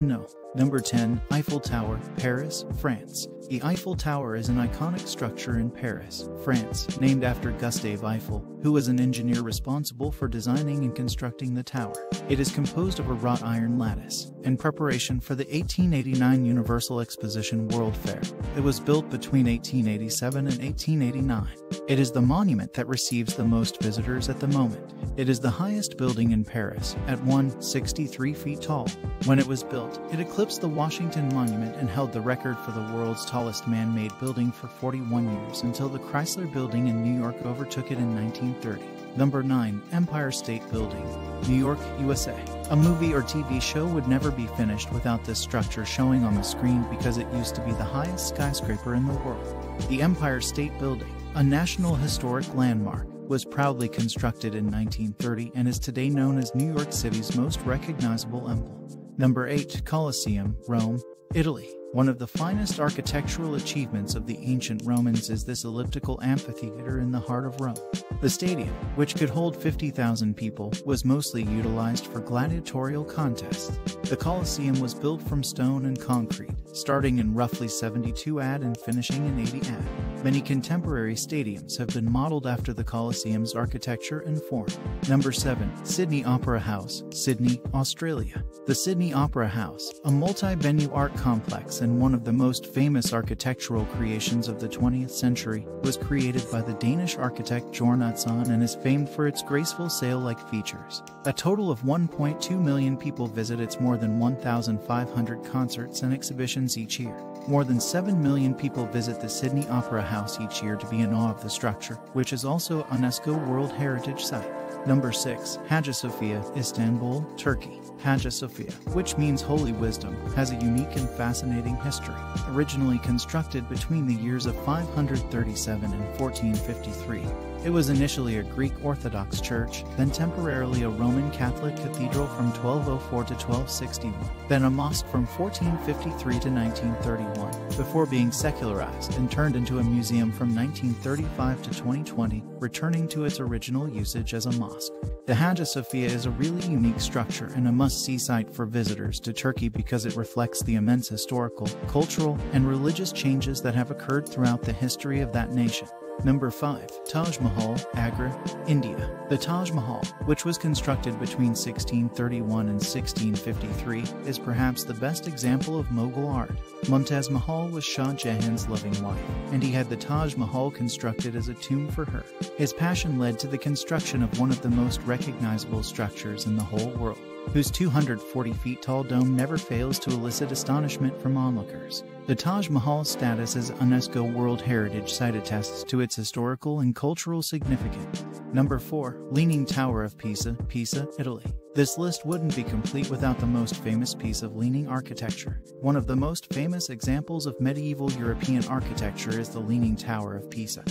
No. Number 10, Eiffel Tower, Paris, France. The Eiffel Tower is an iconic structure in Paris, France, named after Gustave Eiffel, who was an engineer responsible for designing and constructing the tower. It is composed of a wrought iron lattice, in preparation for the 1889 Universal Exposition World Fair. It was built between 1887 and 1889. It is the monument that receives the most visitors at the moment. It is the highest building in Paris, at 163 feet tall. When it was built, it eclipsed the Washington Monument and held the record for the world's tallest man-made building for 41 years until the Chrysler Building in New York overtook it in 1930. Number 9, Empire State Building, New York, USA. A movie or TV show would never be finished without this structure showing on the screen because it used to be the highest skyscraper in the world. The Empire State Building, a National Historic Landmark, was proudly constructed in 1930 and is today known as New York City's most recognizable emblem. Number 8. Colosseum, Rome, Italy. One of the finest architectural achievements of the ancient Romans is this elliptical amphitheater in the heart of Rome. The stadium, which could hold 50,000 people, was mostly utilized for gladiatorial contests. The Colosseum was built from stone and concrete, starting in roughly 72 AD and finishing in 80 AD. Many contemporary stadiums have been modeled after the Colosseum's architecture and form. Number 7. Sydney Opera House, Sydney, Australia. The Sydney Opera House, a multi-venue art complex and one of the most famous architectural creations of the 20th century, was created by the Danish architect Jørn Utzon and is famed for its graceful sail-like features. A total of 1.2 million people visit its more than 1,500 concerts and exhibitions each year. More than 7 million people visit the Sydney Opera House each year to be in awe of the structure, which is also a UNESCO World Heritage Site. Number 6. Hagia Sophia, Istanbul, Turkey. Hagia Sophia, which means holy wisdom, has a unique and fascinating history. Originally constructed between the years of 537 and 1453, it was initially a Greek Orthodox church, then temporarily a Roman Catholic cathedral from 1204 to 1261, then a mosque from 1453 to 1931, before being secularized and turned into a museum from 1935 to 2020, returning to its original usage as a mosque. The Hagia Sophia is a really unique structure and a must-see site for visitors to Turkey because it reflects the immense historical, cultural, and religious changes that have occurred throughout the history of that nation. Number 5. Taj Mahal, Agra, India. The Taj Mahal, which was constructed between 1631 and 1653, is perhaps the best example of Mughal art. Mumtaz Mahal was Shah Jahan's loving wife, and he had the Taj Mahal constructed as a tomb for her. His passion led to the construction of one of the most recognizable structures in the whole world whose 240 feet tall dome never fails to elicit astonishment from onlookers. The Taj Mahal's status as UNESCO World Heritage Site attests to its historical and cultural significance. Number 4. Leaning Tower of Pisa, Pisa, Italy. This list wouldn't be complete without the most famous piece of leaning architecture. One of the most famous examples of medieval European architecture is the Leaning Tower of Pisa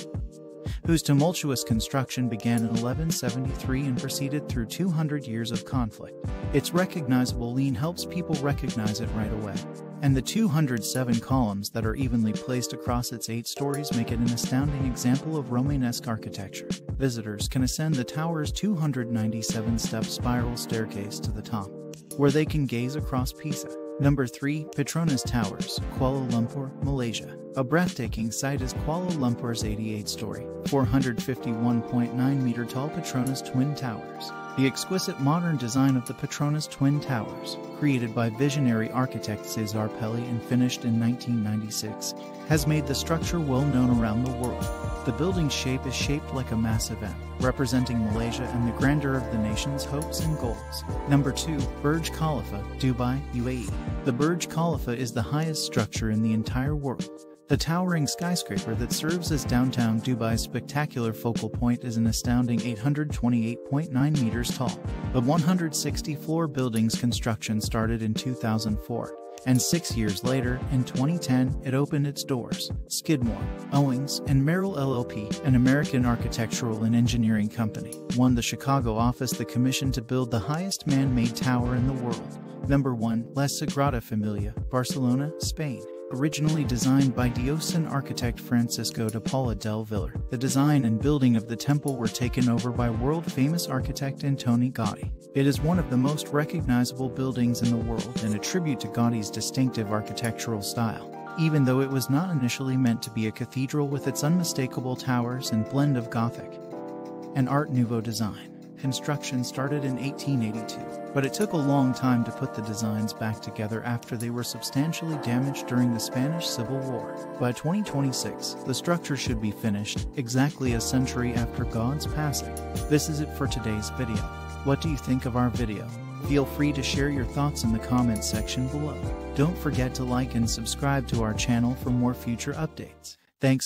whose tumultuous construction began in 1173 and proceeded through 200 years of conflict. Its recognizable lean helps people recognize it right away, and the 207 columns that are evenly placed across its eight stories make it an astounding example of Romanesque architecture. Visitors can ascend the tower's 297-step spiral staircase to the top, where they can gaze across Pisa. Number 3. Petronas Towers, Kuala Lumpur, Malaysia. A breathtaking sight is Kuala Lumpur's 88-story, 451.9 meter tall Petronas Twin Towers. The exquisite modern design of the Petronas Twin Towers, created by visionary architect Cesar Pelli and finished in 1996, has made the structure well known around the world. The building's shape is shaped like a massive M, representing Malaysia and the grandeur of the nation's hopes and goals. Number 2. Burj Khalifa, Dubai, UAE. The Burj Khalifa is the highest structure in the entire world. The towering skyscraper that serves as downtown Dubai's spectacular focal point is an astounding 828.9 meters tall. The 160-floor building's construction started in 2004, and six years later, in 2010, it opened its doors. Skidmore, Owings, and Merrill LLP, an American architectural and engineering company, won the Chicago office the commission to build the highest man-made tower in the world. Number 1. La Sagrada Familia, Barcelona, Spain. Originally designed by Diocesan architect Francisco de Paula del Villar, the design and building of the temple were taken over by world-famous architect Antoni Gaudi. It is one of the most recognizable buildings in the world and a tribute to Gaudi's distinctive architectural style even though it was not initially meant to be a cathedral with its unmistakable towers and blend of Gothic and Art Nouveau design. Construction started in 1882, but it took a long time to put the designs back together after they were substantially damaged during the Spanish Civil War. By 2026, the structure should be finished, exactly a century after Gaudi's passing. This is it for today's video. What do you think of our video? Feel free to share your thoughts in the comments section below. Don't forget to like and subscribe to our channel for more future updates. Thanks